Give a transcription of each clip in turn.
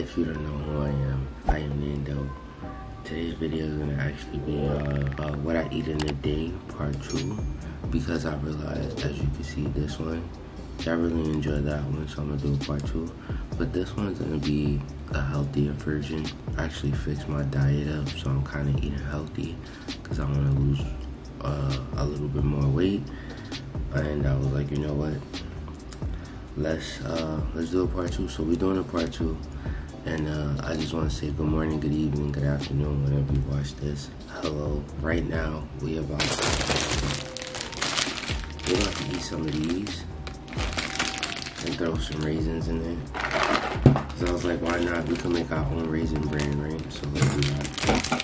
If you don't know who I am, I am Nando. Today's video is gonna actually be uh, uh, what I eat in a day, part two, because I realized, as you can see, this one, I really enjoyed that one, so I'm gonna do a part two. But this one's gonna be a healthier version. I actually fixed my diet up, so I'm kind of eating healthy, because I want to lose uh, a little bit more weight and I was like, you know what? Let's uh, let's do a part two. So we're doing a part two, and uh, I just want to say good morning, good evening, good afternoon, whenever you watch this. Hello. Right now we about we about to eat some of these and throw some raisins in there. Cause I was like, why not? We can make our own raisin bran, right? So let's do that.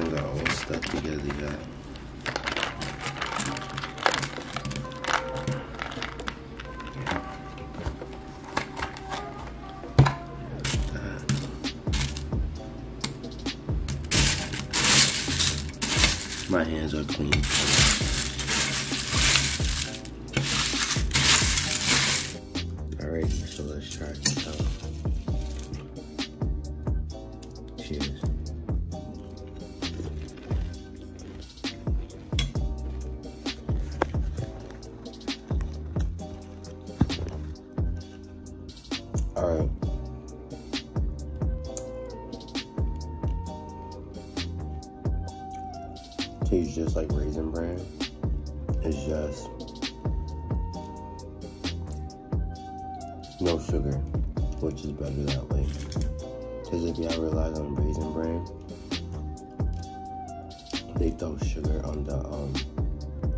All stuck together, yeah. My hands are clean. Alright, so let's try this out. Just like raisin bran. It's just no sugar, which is better that way. Because if y'all rely on raisin bran, they throw sugar on the um,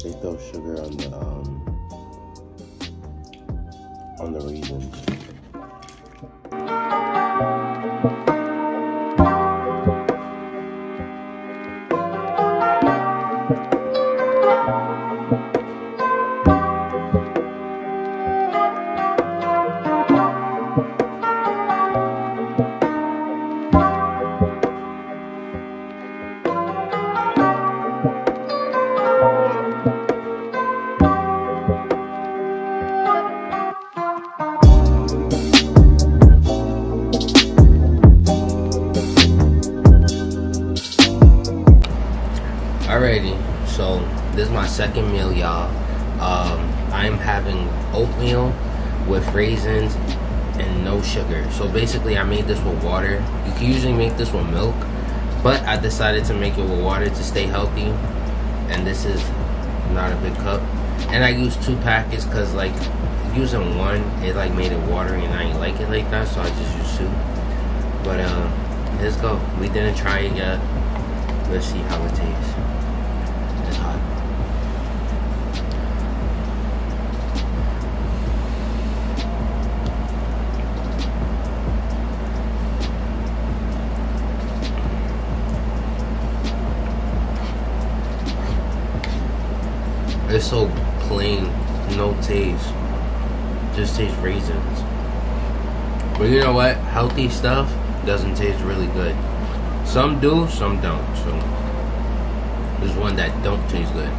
they throw sugar on the um, on the raisins. Alrighty, so this is my second meal, y'all. Um, I'm having oatmeal with raisins and no sugar. So basically, I made this with water. You can usually make this with milk, but I decided to make it with water to stay healthy. And this is not a big cup. And I used two packets because, like, using one, it like made it watery, and I didn't like it like that, so I just used two. But uh, let's go. We didn't try it yet. Let's see how it tastes. It's hot. It's so plain, no taste. Just taste raisins. But you know what? Healthy stuff doesn't taste really good. Some do, some don't. So there's one that don't taste good.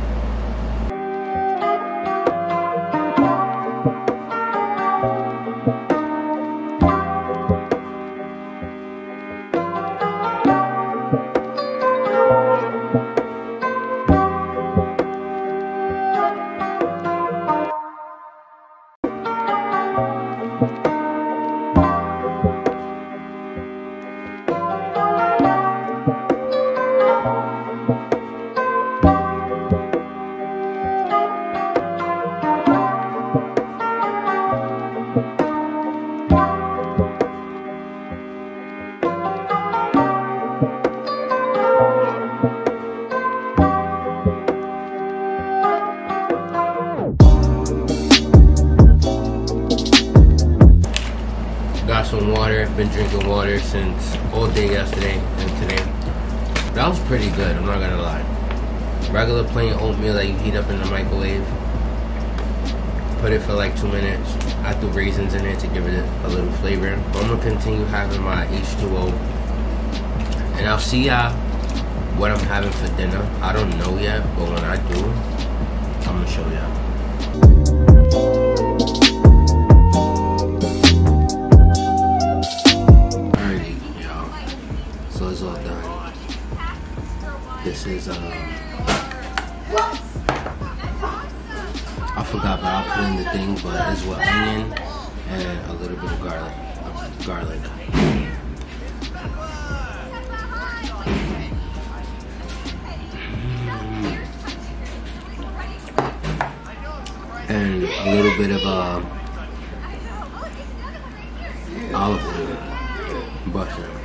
Been drinking water since all day yesterday and today. That was pretty good, I'm not gonna lie. Regular plain oatmeal that you heat up in the microwave. Put it for like two minutes. I threw raisins in it to give it a little flavor. But I'm gonna continue having my H2O. And I'll see y'all what I'm having for dinner. I don't know yet, but when I do, I'm gonna show y'all. This is um I forgot but I'll put in the thing, but it's with onion and a little bit of garlic. uh, garlic. And a little bit of uh, olive oil, butter.